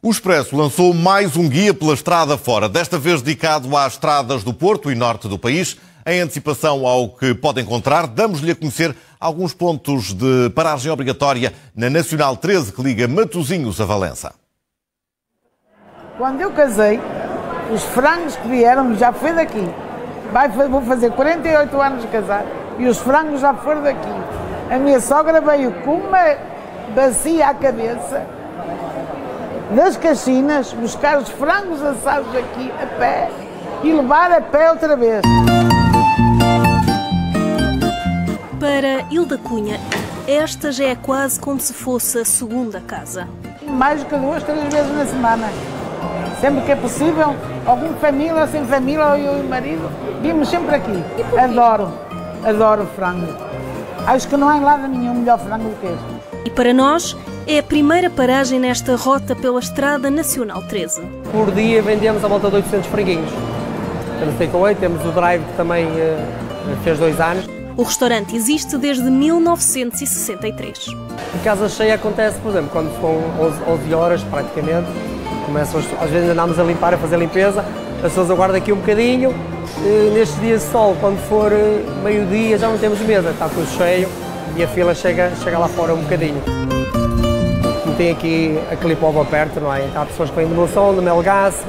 O Expresso lançou mais um guia pela estrada fora, desta vez dedicado às estradas do Porto e Norte do país. Em antecipação ao que pode encontrar, damos-lhe a conhecer alguns pontos de paragem obrigatória na Nacional 13 que liga Matosinhos a Valença. Quando eu casei, os frangos que vieram já foi daqui. Vai, vou fazer 48 anos de casar e os frangos já foram daqui. A minha sogra veio com uma bacia à cabeça das Caxinas, buscar os frangos assados aqui a pé e levar a pé outra vez. Para Hilda Cunha, esta já é quase como se fosse a segunda casa. Mais do que duas, três vezes na semana. Sempre que é possível, alguma família ou sem família, ou eu e o marido, vimos sempre aqui. Adoro, adoro frango. Acho que não há em lado nenhum melhor frango do que este. E para nós, é a primeira paragem nesta rota pela Estrada Nacional 13. Por dia vendemos a volta de 800 franguinhos. Temos takeaway, temos o drive que também uh, fez dois anos. O restaurante existe desde 1963. A casa cheia acontece, por exemplo, quando são 11, 11 horas praticamente, começam, às vezes andamos a limpar, a fazer a limpeza, as pessoas aguardam aqui um bocadinho, e nestes dias de sol, quando for eh, meio-dia, já não temos mesa, está tudo cheio e a fila chega, chega lá fora um bocadinho tem aqui aquele povo perto, não é? Há pessoas que vêm de Moção, de Melgaço,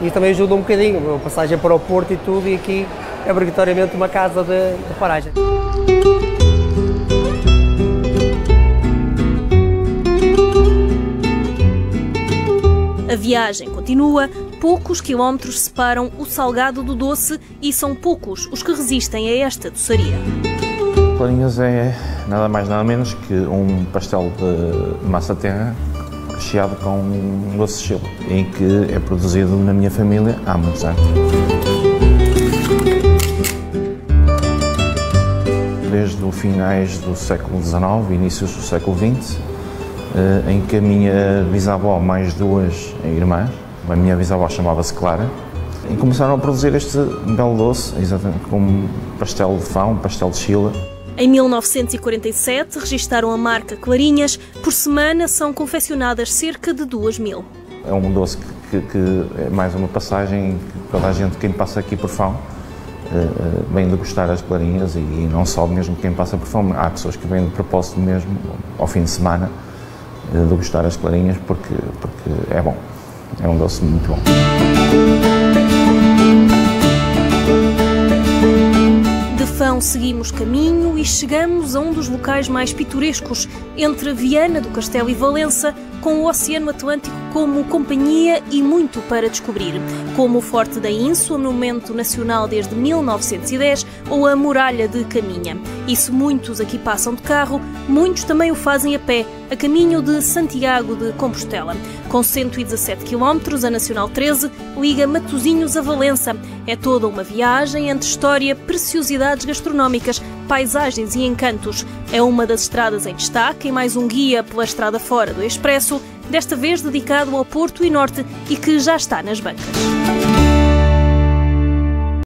e também ajuda um bocadinho, a passagem para o Porto e tudo, e aqui é obrigatoriamente uma casa de, de paragem. A viagem continua, poucos quilómetros separam o salgado do doce e são poucos os que resistem a esta doçaria. Clarinhas é nada mais nada menos que um pastel de massa terra recheado com um doce de chile, em que é produzido na minha família há muitos anos. Desde os finais do século XIX, inícios do século XX, eh, em que a minha bisavó, mais duas irmãs, a minha bisavó chamava-se Clara, e começaram a produzir este belo doce, exatamente como pastel de fão, pastel de chile. Em 1947, registaram a marca Clarinhas. Por semana são confeccionadas cerca de 2 mil. É um doce que, que, é mais uma passagem que toda a gente, quem passa aqui por Fão, uh, vem degustar as clarinhas e, e, não só mesmo quem passa por Fão, há pessoas que vêm de propósito mesmo, ao fim de semana, uh, degustar as clarinhas porque, porque é bom. É um doce muito bom. Fão seguimos caminho e chegamos a um dos locais mais pitorescos, entre Viana do Castelo e Valença, com o Oceano Atlântico como companhia e muito para descobrir, como o Forte da Inso, monumento nacional desde 1910, ou a Muralha de Caminha. E se muitos aqui passam de carro, muitos também o fazem a pé, a caminho de Santiago de Compostela. Com 117 km, a Nacional 13 liga Matosinhos a Valença. É toda uma viagem entre história, preciosidades gastronómicas, paisagens e encantos. É uma das estradas em destaque e mais um guia pela estrada fora do Expresso, desta vez dedicado ao Porto e Norte e que já está nas bancas.